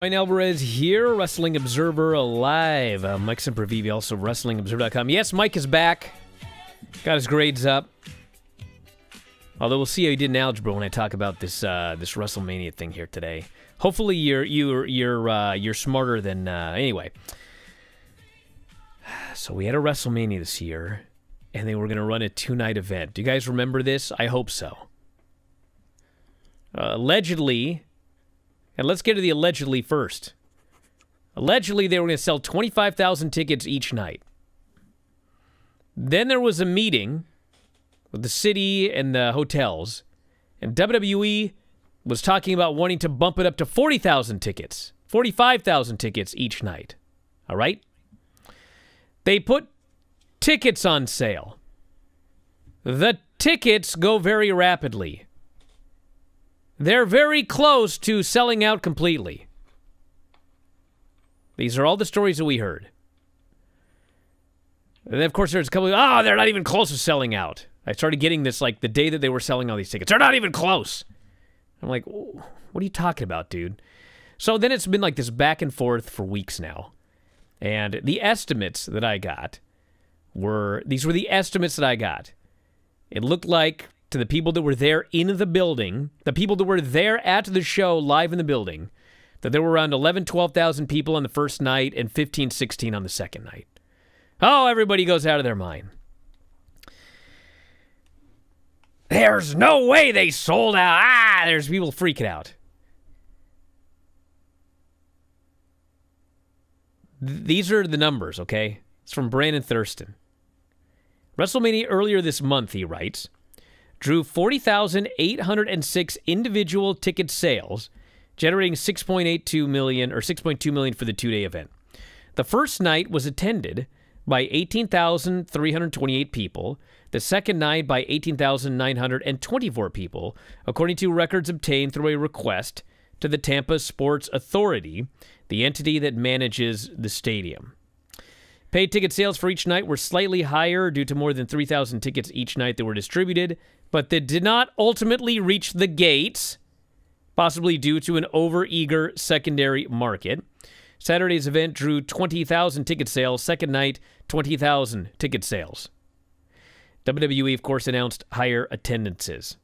Bryan Alvarez here, Wrestling Observer Alive. Uh, Mike Sempervive, also WrestlingObserver.com. Yes, Mike is back. Got his grades up. Although we'll see how he did in algebra when I talk about this uh, this WrestleMania thing here today. Hopefully you're you're you're uh, you're smarter than uh, anyway. So we had a WrestleMania this year, and they were going to run a two night event. Do you guys remember this? I hope so. Uh, allegedly, and let's get to the allegedly first. Allegedly, they were going to sell 25,000 tickets each night. Then there was a meeting with the city and the hotels, and WWE was talking about wanting to bump it up to 40,000 tickets, 45,000 tickets each night. All right? They put tickets on sale. The tickets go very rapidly. They're very close to selling out completely. These are all the stories that we heard. And then, of course, there's a couple of, oh, they're not even close to selling out. I started getting this, like, the day that they were selling all these tickets. They're not even close. I'm like, what are you talking about, dude? So then it's been like this back and forth for weeks now. And the estimates that I got were, these were the estimates that I got. It looked like to the people that were there in the building, the people that were there at the show live in the building, that there were around 11, 12,000 people on the first night and 15, 16 on the second night. Oh, everybody goes out of their mind. There's no way they sold out. Ah, there's people freaking out. Th- these are the numbers, okay? It's from Brandon Thurston. WrestleMania earlier this month, he writes, drew 40,806 individual ticket sales, generating 6.82 million or 6.2 million for the two-day event. The first night was attended by 18,328 people, the second night by 18,924 people, according to records obtained through a request to the Tampa Sports Authority, the entity that manages the stadium. Paid ticket sales for each night were slightly higher due to more than 3,000 tickets each night that were distributed, but that did not ultimately reach the gates, possibly due to an overeager secondary market. Saturday's event drew 20,000 ticket sales. Second night, 20,000 ticket sales. WWE, of course, announced higher attendances.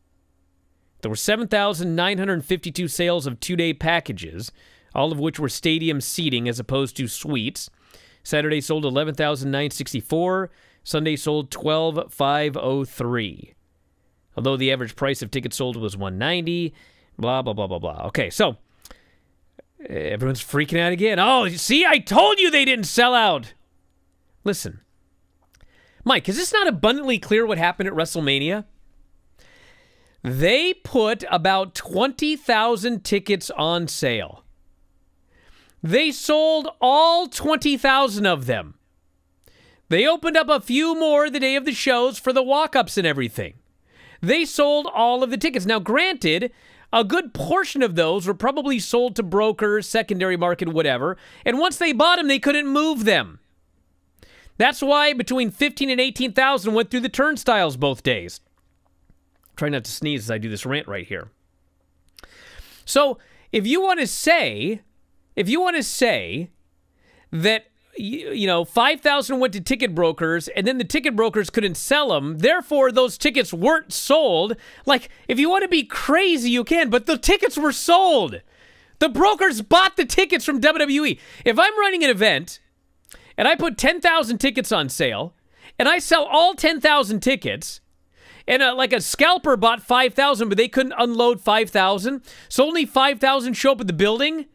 There were 7,952 sales of two day packages, all of which were stadium seating as opposed to suites. Saturday sold 11,964. Sunday sold 12,503. Although the average price of tickets sold was 190. Blah, blah, blah, blah, blah. Okay, so eh, everyone's freaking out again. Oh, see, I told you they didn't sell out. Listen, Mike, is this not abundantly clear what happened at WrestleMania? They put about 20,000 tickets on sale. They sold all 20,000 of them. They opened up a few more the day of the shows for the walk ups and everything. They sold all of the tickets. Now, granted, a good portion of those were probably sold to brokers, secondary market, whatever. And once they bought them, they couldn't move them. That's why between 15 and 18,000 went through the turnstiles both days. Try not to sneeze as I do this rant right here. So, if you want to say if you want to say that you know 5000 went to ticket brokers and then the ticket brokers couldn't sell them therefore those tickets weren't sold. Like if you want to be crazy you can but the tickets were sold. The brokers bought the tickets from WWE if I'm running an event and I put 10,000 tickets on sale and I sell all 10,000 tickets and uh, like a scalper bought 5,000 but they couldn't unload 5,000 so only 5,000 show up at the building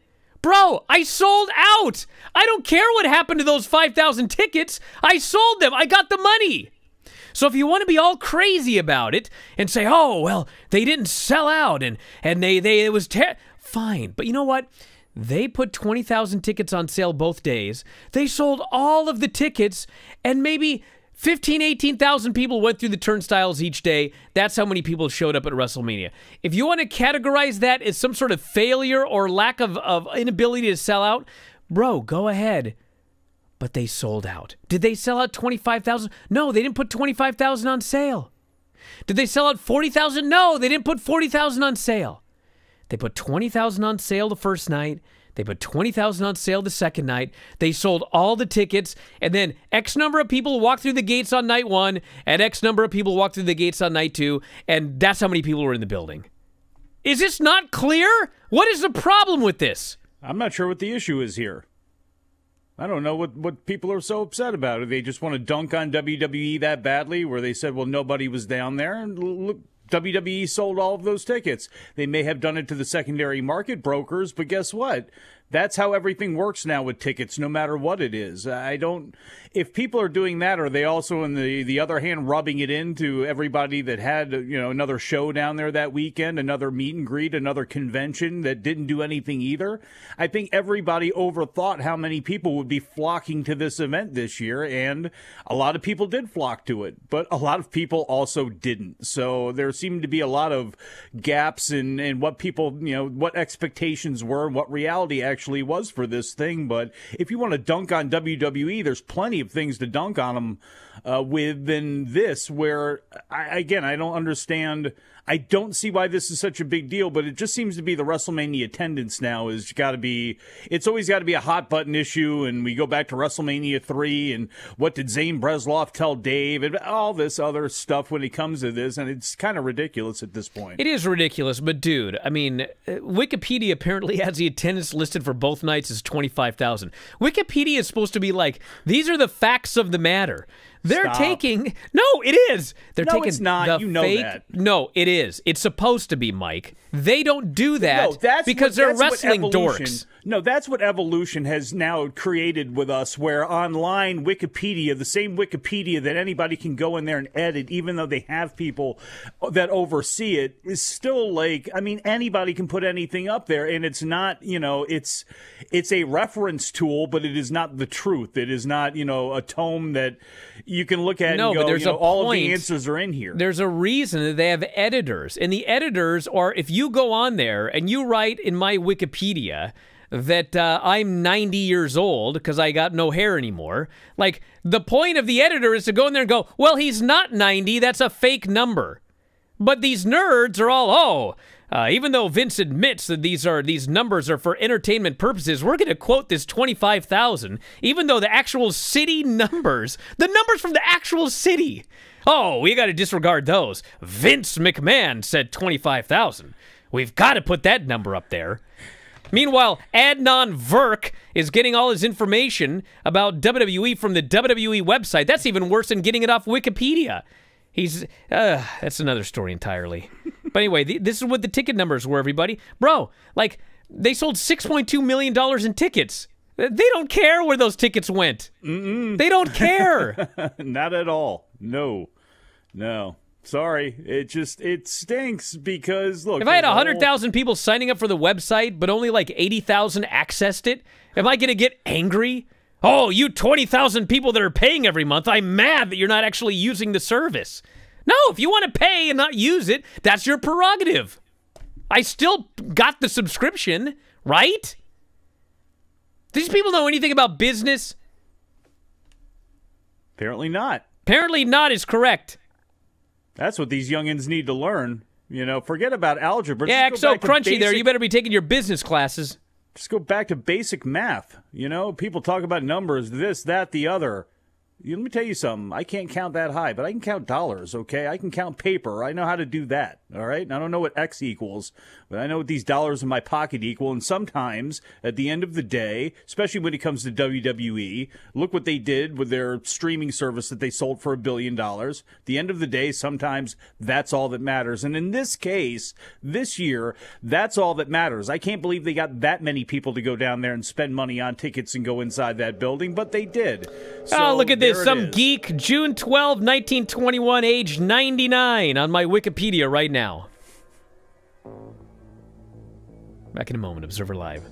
Bro, I sold out. I don't care what happened to those 5,000 tickets. I sold them. I got the money. So if you want to be all crazy about it and say, "Oh, well, they didn't sell out and and they they it was ter-, fine." But you know what? They put 20,000 tickets on sale both days. They sold all of the tickets and maybe 15, 18,000 people went through the turnstiles each day. That's how many people showed up at WrestleMania. If you want to categorize that as some sort of failure or lack of, of inability to sell out, bro, go ahead. But they sold out. Did they sell out 25,000? No, they didn't put 25,000 on sale. Did they sell out 40,000? No, they didn't put 40,000 on sale. They put 20,000 on sale the first night. They put 20,000 on sale the second night. They sold all the tickets, and then X number of people walked through the gates on night one, and X number of people walked through the gates on night two, and that's how many people were in the building. Is this not clear? What is the problem with this? I'm not sure what the issue is here. I don't know what, what people are so upset about. Do they just want to dunk on WWE that badly, where they said, well, nobody was down there? And look, WWE sold all of those tickets. They may have done it to the secondary market brokers, but guess what? That's how everything works now with tickets, no matter what it is. I don't. If people are doing that, are they also, in the the other hand, rubbing it into everybody that had you know another show down there that weekend, another meet and greet, another convention that didn't do anything either? I think everybody overthought how many people would be flocking to this event this year, and a lot of people did flock to it, but a lot of people also didn't. So there seemed to be a lot of gaps in in what people you know what expectations were and what reality actually actually was for this thing. But if you want to dunk on WWE, there's plenty of things to dunk on them uh, with than this, where I, again, I don't understand. I don't see why this is such a big deal, but it just seems to be the WrestleMania attendance now is got to be. It's always got to be a hot button issue, and we go back to WrestleMania three and what did Zane Bresloff tell Dave and all this other stuff when it comes to this, and it's kind of ridiculous at this point. It is ridiculous, but dude, I mean, uh, Wikipedia apparently has the attendance listed for both nights as twenty five thousand. Wikipedia is supposed to be like these are the facts of the matter. They're Stop. taking no, it is. They're No, taking it's not. the You know fake. that. No, it is. It's supposed to be, Mike. They don't do that No, that's because what, they're that's wrestling dorks. No, that's what evolution has now created with us, where online Wikipedia, the same Wikipedia that anybody can go in there and edit, even though they have people that oversee it, is still like, I mean, anybody can put anything up there, and it's not, you know, it's it's a reference tool, but it is not the truth. It is not, you know, a tome that you can look at No, and go, but there's you know, a all of the answers are in here. There's a reason that they have editors. And the editors are, if you go on there and you write in my Wikipedia that uh, I'm 90 years old because I got no hair anymore, like the point of the editor is to go in there and go, well, he's not 90. That's a fake number. But these nerds are all, oh, uh, even though Vince admits that these are these numbers are for entertainment purposes, we're going to quote this twenty-five thousand, even though the actual city numbers, the numbers from the actual city, oh, we got to disregard those. Vince McMahon said twenty-five thousand. We've got to put that number up there. Meanwhile, Adnan Virk is getting all his information about WWE from the WWE website. That's even worse than getting it off Wikipedia. He's uh, that's another story entirely. but anyway, th- this is what the ticket numbers were, everybody. Bro, like they sold 6.2 million dollars in tickets. They don't care where those tickets went. Mm-mm. They don't care. Not at all. No, no. Sorry, it just it stinks because look. if I had a 100,000 people signing up for the website, but only like 80,000 accessed it, am I going to get angry? Oh, you 20,000 people that are paying every month, I'm mad that you're not actually using the service. No, if you want to pay and not use it, that's your prerogative. I still got the subscription, right? These people know anything about business? apparently not. Apparently not is correct. That's what these youngins need to learn. You know, forget about algebra. Yeah, Just go XO back Crunchy there. You better be taking your business classes. Just go back to basic math. You know, people talk about numbers, this, that, the other. You- Let me tell you something. I can't count that high, but I can count dollars, okay? I can count paper. I know how to do that, all right? And I don't know what X equals, but I know what these dollars in my pocket equal. And sometimes, at the end of the day, especially when it comes to WWE, look what they did with their streaming service that they sold for a billion dollars. At the end of the day, sometimes that's all that matters. And in this case, this year, that's all that matters. I can't believe they got that many people to go down there and spend money on tickets and go inside that building, but they did. Ah, so oh, look at this. Some is. geek, June 12, 1921, age 99 on my Wikipedia right now. Back in a moment, Observer Live.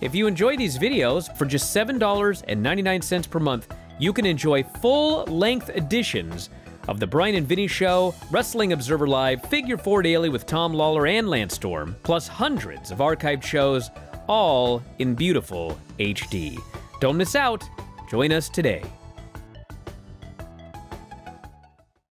If you enjoy these videos, for just $7.99 per month, you can enjoy full length editions of The Bryan and Vinny Show, Wrestling Observer Live, Figure 4 Daily with Tom Lawler and Lance Storm, plus hundreds of archived shows, all in beautiful HD. Don't miss out. Join us today.